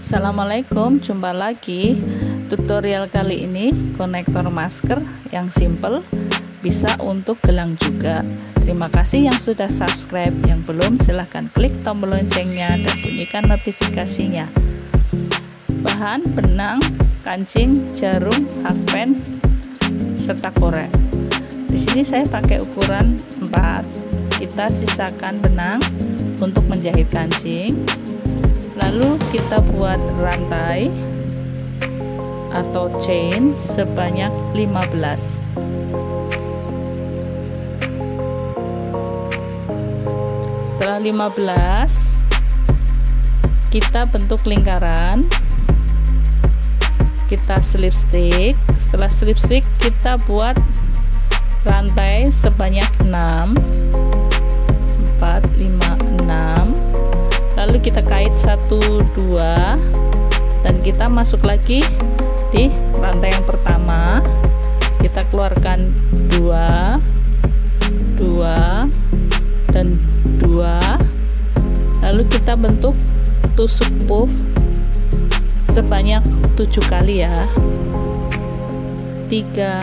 Assalamualaikum, jumpa lagi. Tutorial kali ini konektor masker yang simple bisa untuk gelang juga. Terima kasih yang sudah subscribe. Yang belum silahkan klik tombol loncengnya dan bunyikan notifikasinya. Bahan benang kancing jarum hakpen serta korek. Di sini saya pakai ukuran 4 kita sisakan benang untuk menjahit kancing lalu kita buat rantai atau chain sebanyak 15 setelah 15 kita bentuk lingkaran. Kita slip stick. Setelah slip stick kita buat rantai sebanyak 6 4 5 6 lalu kita kait satu dua. Dan kita masuk lagi di rantai yang pertama. Kita keluarkan dua dua dan dua. Lalu kita bentuk tusuk puff sebanyak tujuh kali ya. Tiga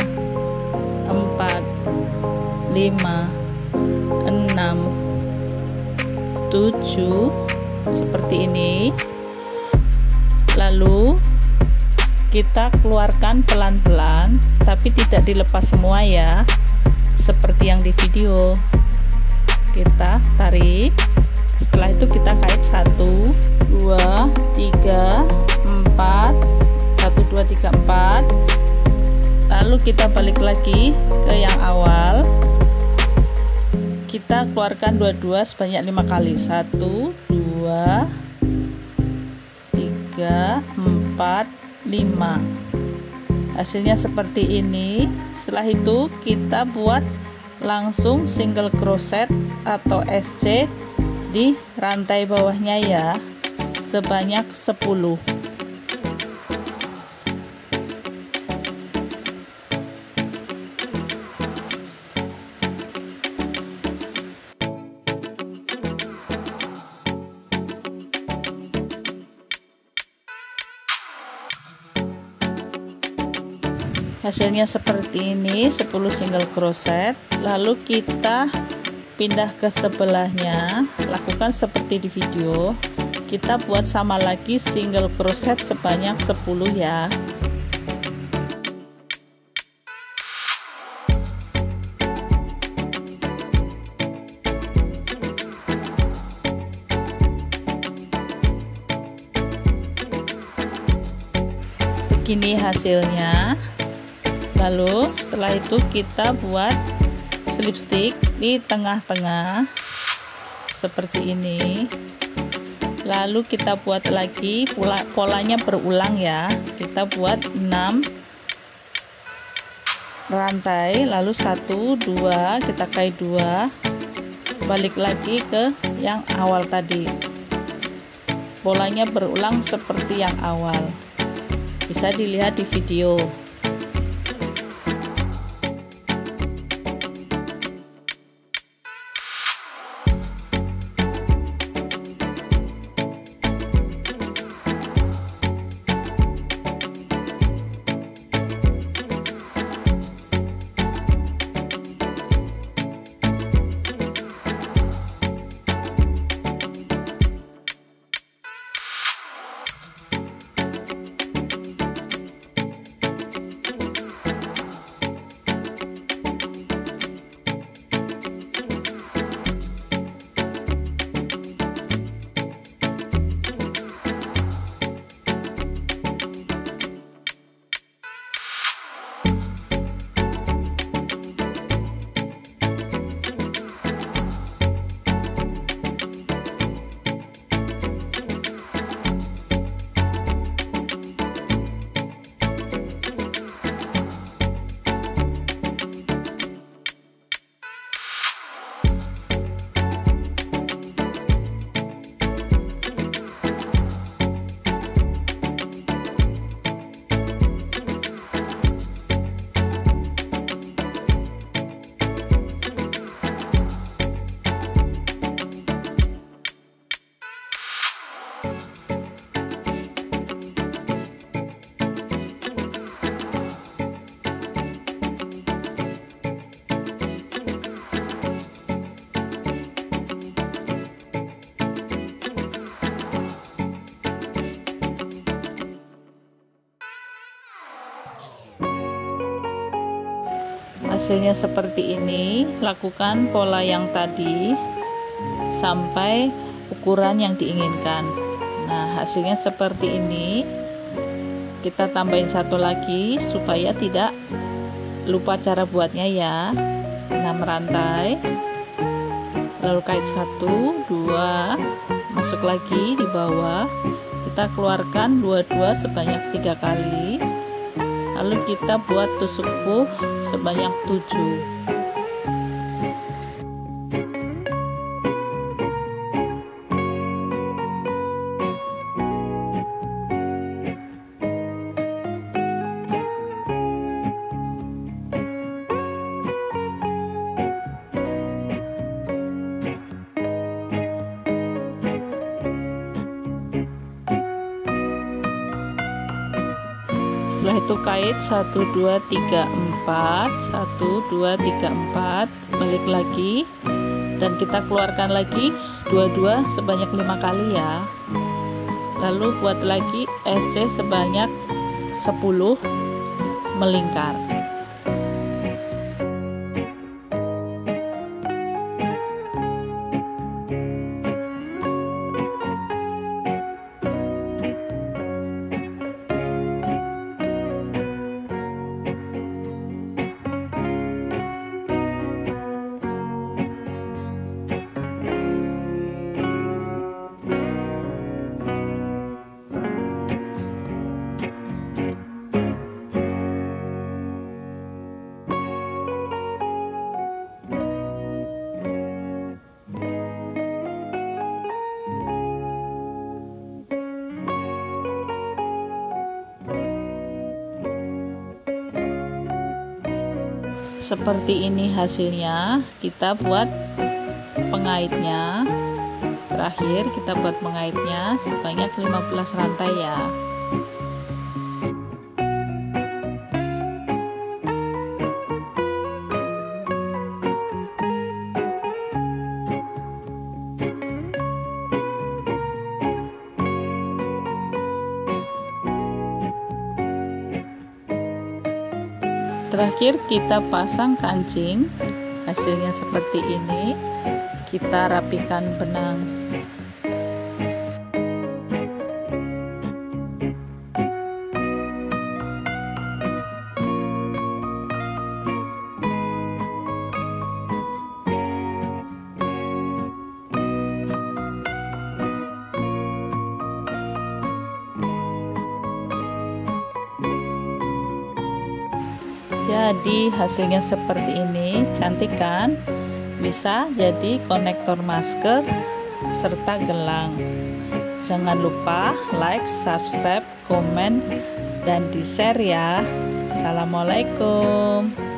empat lima enam tujuh seperti ini. Lalu kita keluarkan pelan-pelan tapi tidak dilepas semua ya. Seperti yang di video. Kita tarik. Setelah itu kita kait 1 2 3 4 1 2 3 4 lalu kita balik lagi ke yang awal. Kita keluarkan dua-dua sebanyak lima kali. Satu dua tiga empat lima. Hasilnya seperti ini. Setelah itu kita buat langsung single crochet atau SC di rantai bawahnya ya sebanyak 10 hasilnya seperti ini 10 single crochet. Lalu kita pindah ke sebelahnya. Lakukan seperti di video. Kita buat sama lagi single crochet sebanyak 10 ya. Begini hasilnya lalu setelah itu kita buat slip stick di tengah-tengah seperti ini. Lalu kita buat lagi pola, polanya berulang ya. Kita buat 6 rantai lalu satu dua kita kait dua. Balik lagi ke yang awal tadi. Polanya berulang seperti yang awal. Bisa dilihat di video hasilnya seperti ini. Lakukan pola yang tadi sampai ukuran yang diinginkan. Nah hasilnya seperti ini. Kita tambahin satu lagi supaya tidak lupa cara buatnya ya. 6 rantai lalu kait satu dua masuk lagi di bawah. Kita keluarkan dua-dua sebanyak tiga kali lalu kita buat tusuk puff sebanyak 7 setelah itu kait 1 2 3 4 1 2 3 4 balik lagi. Dan kita keluarkan lagi dua-dua sebanyak lima kali ya. Lalu buat lagi SC sebanyak 10 melingkar seperti ini hasilnya. Kita buat pengaitnya. Terakhir kita buat pengaitnya sebanyak 15 rantai ya terakhir kita pasang kancing hasilnya seperti ini. Kita rapikan benang jadi hasilnya seperti ini. Cantik kan? Bisa jadi konektor masker serta gelang. Jangan lupa like subscribe komen dan di share ya. Assalamualaikum